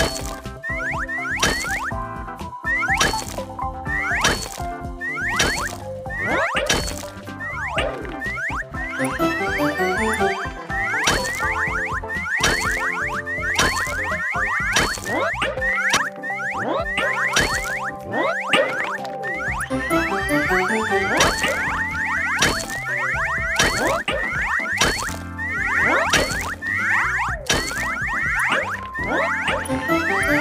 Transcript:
Bye.